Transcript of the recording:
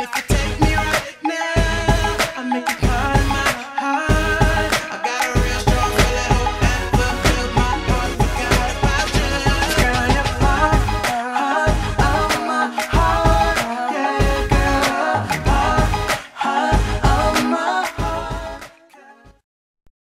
if you